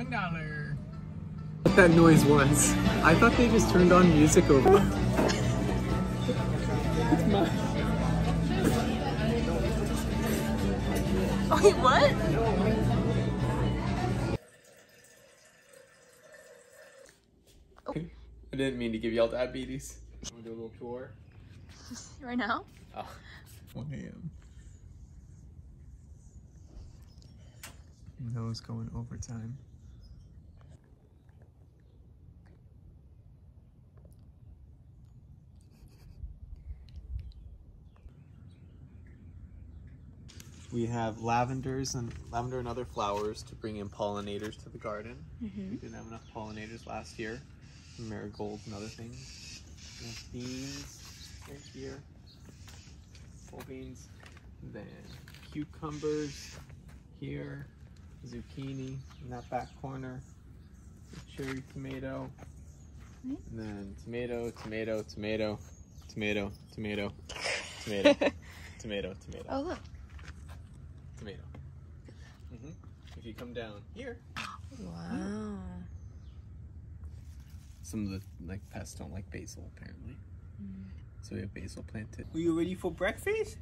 One dollar. What that noise was. I thought they just turned on music over. Wait, what? I didn't mean to give y'all diabetes. Wanna do a little tour? Right now? Oh. 1 a.m. Nose going overtime. We have lavenders and lavender and other flowers to bring in pollinators to the garden. Mm -hmm. We didn't have enough pollinators last year. Marigolds and other things. Beans right here. Whole beans. Then cucumbers here. Zucchini in that back corner. Cherry tomato. And then tomato, tomato, tomato, tomato, tomato, tomato, tomato, tomato. Oh look. Come down here, Wow. some of the like pests don't like basil apparently. Mm. So we have basil planted. Are you ready for breakfast?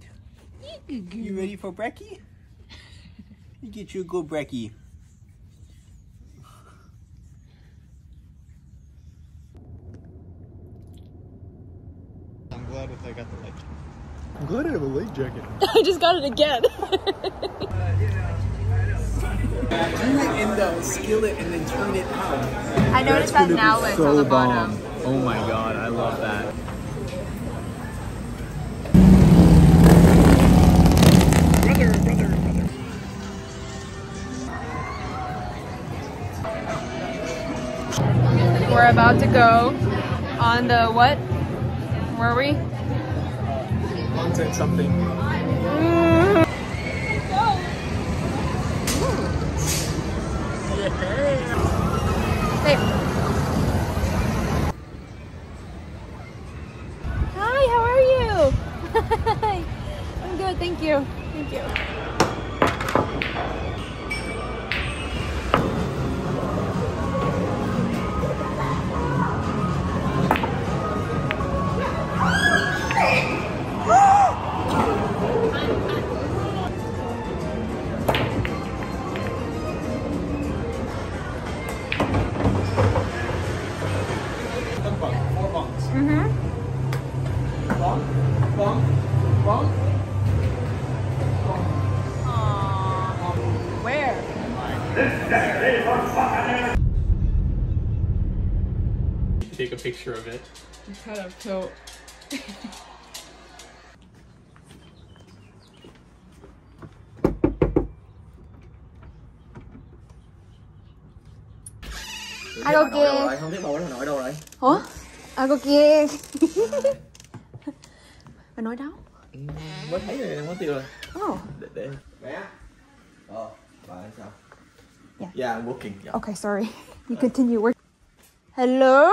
You ready for brekkie? You get you a good brekkie. I'm glad if I got the light jacket. I'm glad I have a light jacket. I just got it again. Turn it in the skillet and then turn it out. I noticed that now it's on the bottom. Oh my god, I love that. Brother, brother, brother. We're about to go on the what? Where are we? content something. Yeah. There. Bunk. Where? Take a picture of it. It's kind of so. Ai đâu kia? Không thấy bầu nó nội đâu rồi? Ủa? À cô kia. Bà nói đâu? Mới thấy rồi, mới tiêu rồi. Oh. Để, để. Bé. Ờ, bà sao? Yeah. Yeah, I'm working. Yeah. Okay, sorry. You continue work. Hello?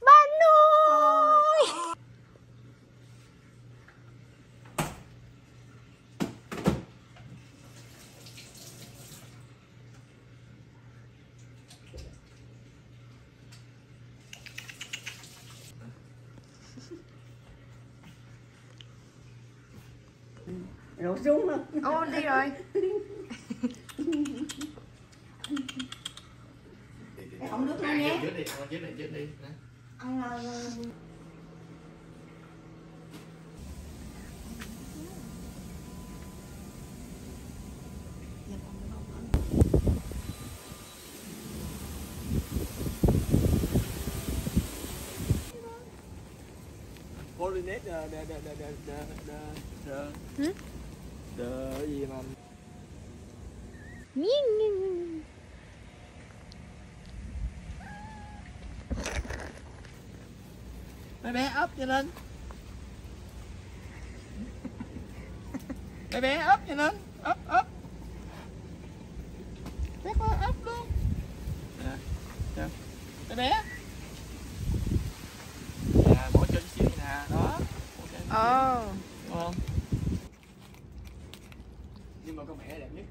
Bà nội! Nổ súng đó. Ô, đi rồi. Ống nước lên nhé. Trước đi, ăn trước đi, trước the the the the the the the Hmm? The gì mà mấy bé ấp cho nên mấy bé ấp cho nên ấp ấp bé có ấp luôn. Nè mấy bé nè bỏ cho xíu nè đó bỏ cho xíu. Oh. Đúng không nhưng mà con mẹ đẹp nhất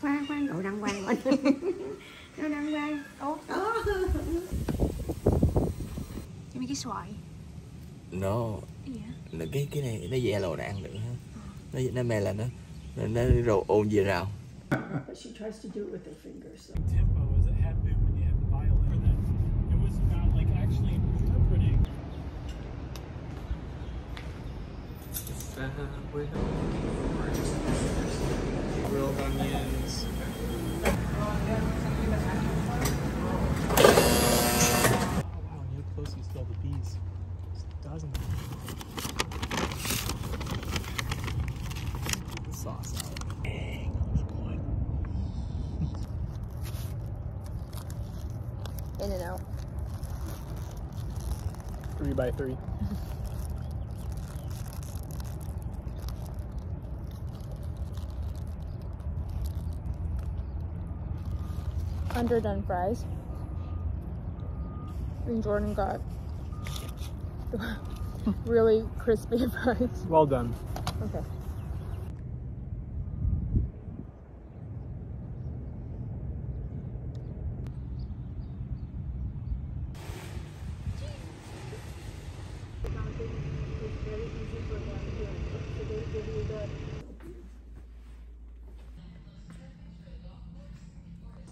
khoan khoan đồ đăng quang bên nó đăng quang Ồ. đó Give me cái xoài. nó gì hả? là cái cái này nó dè lồ nó ăn được ha nó nó mê là nó nó, nó rồi ồn về rào but she tries to do it with her fingers so. Grilled onions. Oh wow, and look close, you still have the bees. Just dozens. Get the sauce out. Dang, that was. In-N-Out. Three by three. Underdone fries. And Jordan got really crispy fries. Well done. Okay.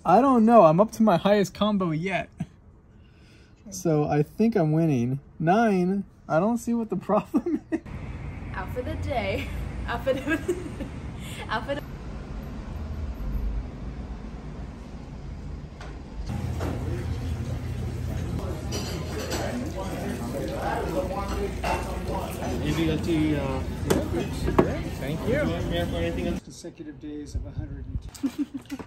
I don't know. I'm up to my highest combo yet. So I think I'm winning. Nine. I don't see what the problem is. Out for the day. Outfit of Outfit of Thank you. consecutive days of 110.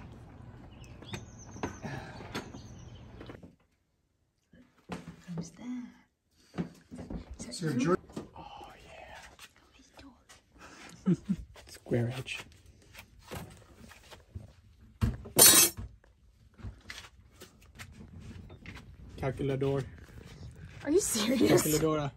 So yeah. Square edge. Calculador. Are you serious? Calculadora.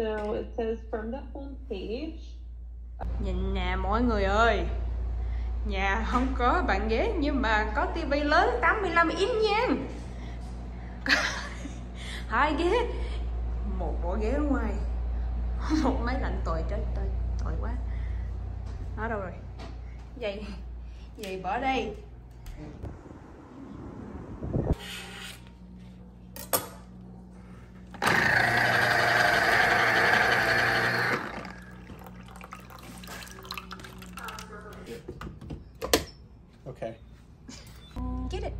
So it says from the home page, Nhìn nè mọi người ơi. Nhà không có bàn ghế nhưng mà có tivi lớn 85 inch nha. Hai ghế. Một bộ ghế ở ngoài. Một máy lạnh tồi trời tồi, tồi quá. Nó đâu rồi? Giày Giày bỏ đây. Okay. Get it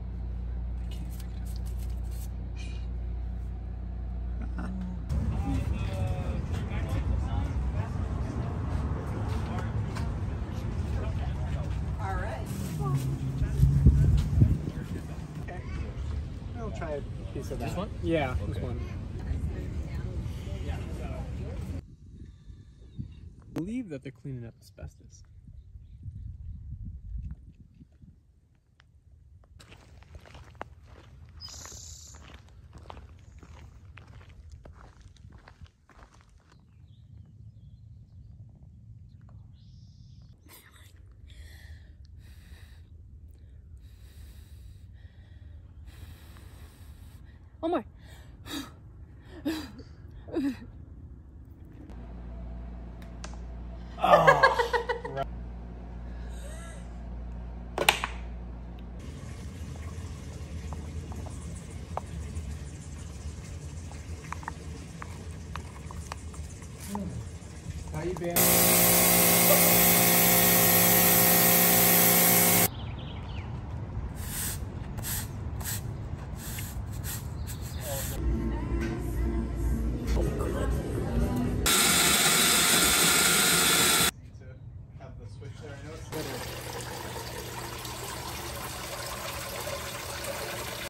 I'll try a piece of that. This one? Yeah, this one. I believe that they're cleaning up asbestos. Been?